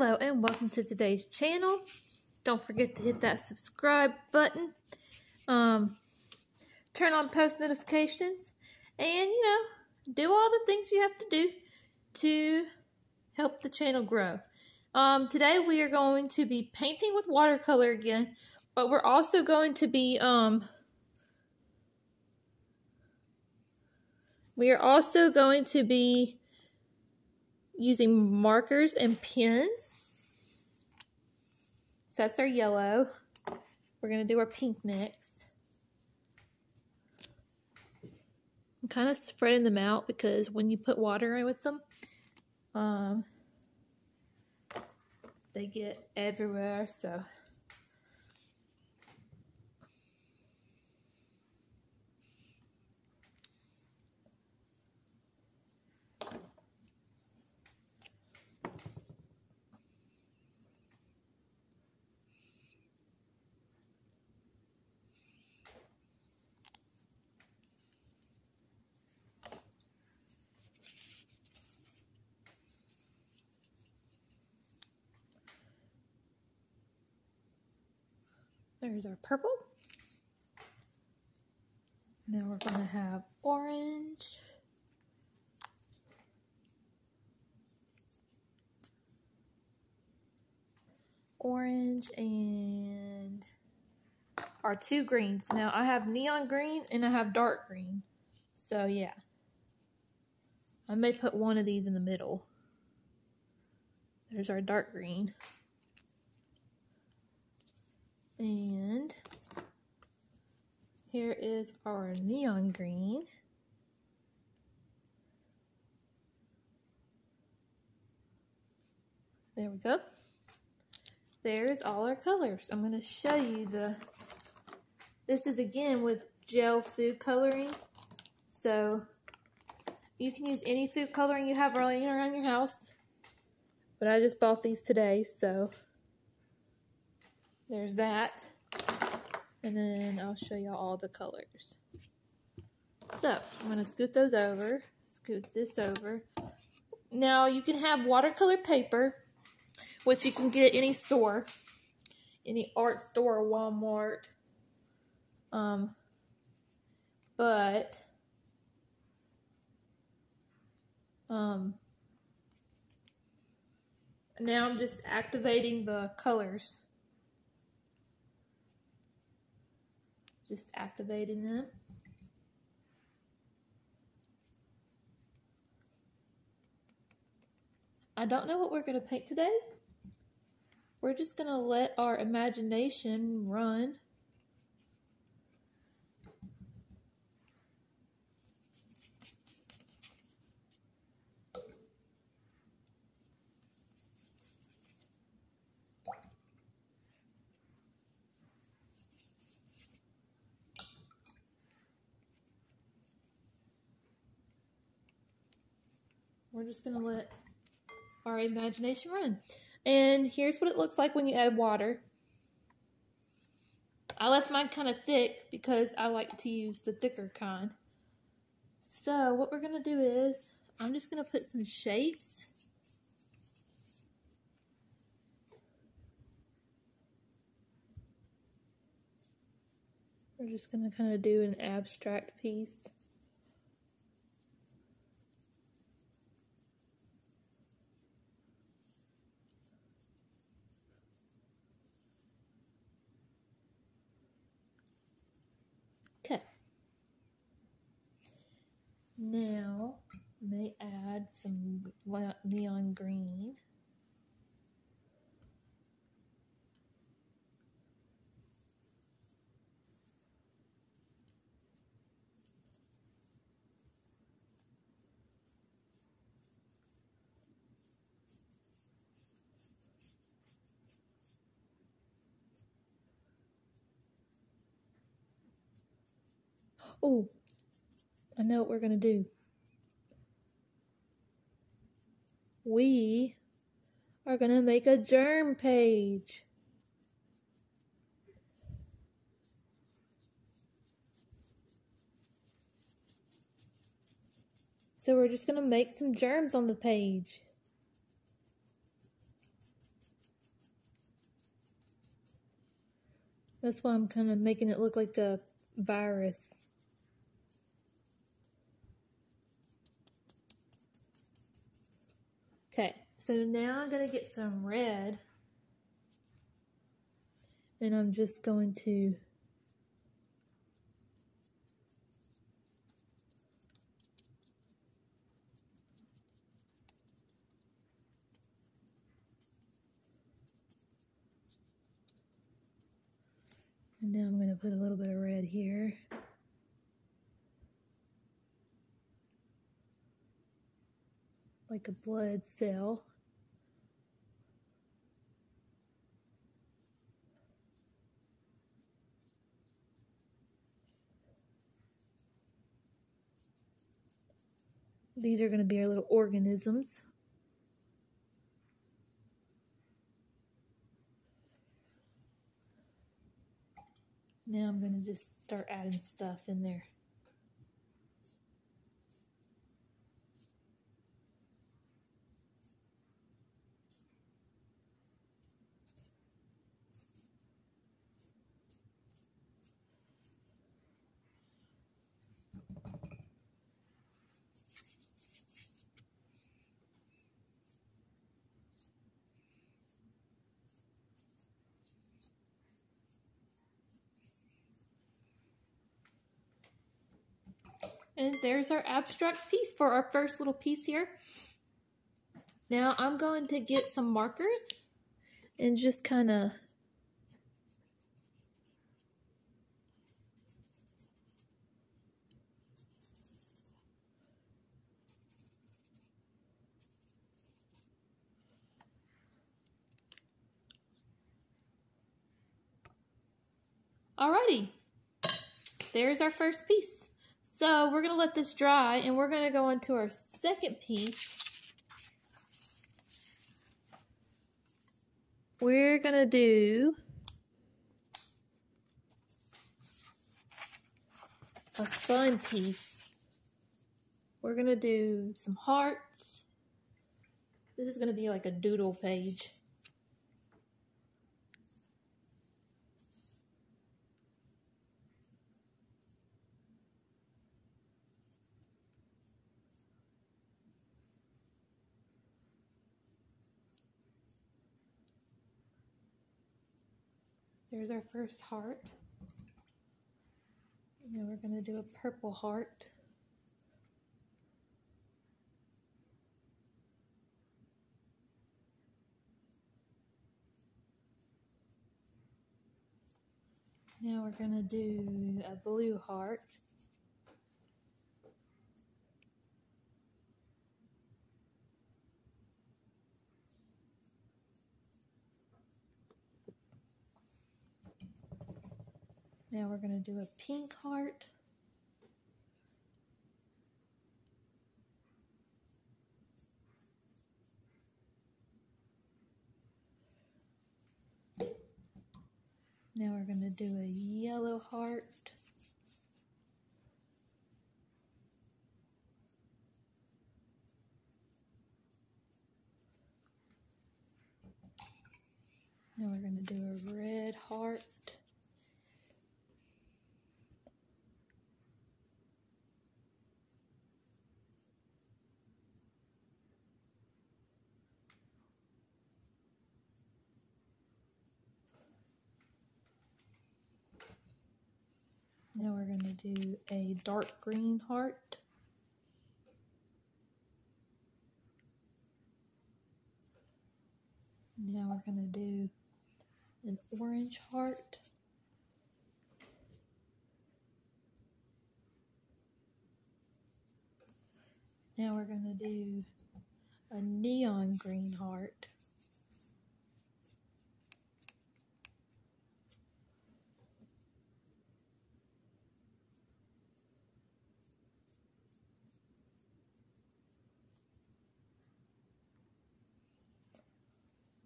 Hello and welcome to today's channel. Don't forget to hit that subscribe button. Um, turn on post notifications and, you know, do all the things you have to do to help the channel grow. Um, today we are going to be painting with watercolor again, but we're also going to be, um, we are also going to be using markers and pens. So that's our yellow. We're going to do our pink next. I'm kind of spreading them out because when you put water in with them, um, they get everywhere. So There's our purple. Now we're going to have orange. Orange and our two greens. Now I have neon green and I have dark green. So yeah. I may put one of these in the middle. There's our dark green. And here is our neon green. There we go. There's all our colors. I'm going to show you the, this is again with gel food coloring. So you can use any food coloring you have around your house. But I just bought these today, so there's that. And then I'll show y'all all the colors. So, I'm going to scoot those over. Scoot this over. Now, you can have watercolor paper, which you can get at any store. Any art store, Walmart. Um, but, um, now I'm just activating the colors. Just activating them. I don't know what we're going to paint today. We're just going to let our imagination run. We're just going to let our imagination run. And here's what it looks like when you add water. I left mine kind of thick because I like to use the thicker kind. So what we're going to do is I'm just going to put some shapes. We're just going to kind of do an abstract piece. Now, may add some neon green. Oh, I know what we're going to do. we are going to make a germ page. So we're just going to make some germs on the page. That's why I'm kind of making it look like a virus. Okay, so now I'm going to get some red. And I'm just going to And now I'm going to put a little bit of red here. Like a blood cell. These are going to be our little organisms. Now I'm going to just start adding stuff in there. And there's our abstract piece for our first little piece here. Now I'm going to get some markers and just kind of Alrighty, there's our first piece. So we're going to let this dry and we're going to go into our second piece. We're going to do a fun piece. We're going to do some hearts. This is going to be like a doodle page. There's our first heart. Now we're going to do a purple heart. Now we're going to do a blue heart. Now we're going to do a pink heart. Now we're going to do a yellow heart. Now we're going to do a red heart. Now we're going to do a dark green heart. Now we're going to do an orange heart. Now we're going to do a neon green heart.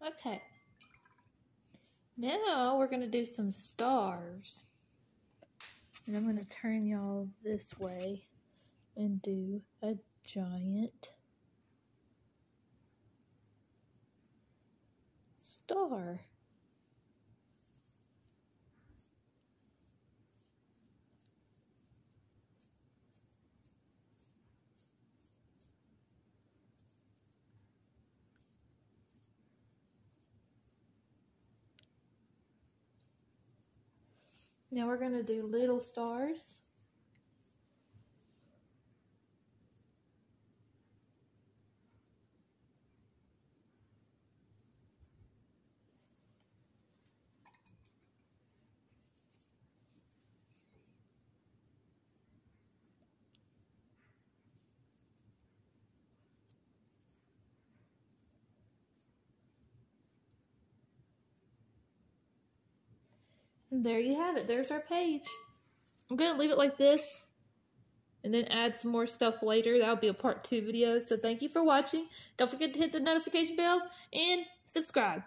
Okay. Now we're going to do some stars. And I'm going to turn y'all this way and do a giant star. Now we're going to do little stars. There you have it. There's our page. I'm going to leave it like this and then add some more stuff later. That'll be a part two video. So thank you for watching. Don't forget to hit the notification bells and subscribe.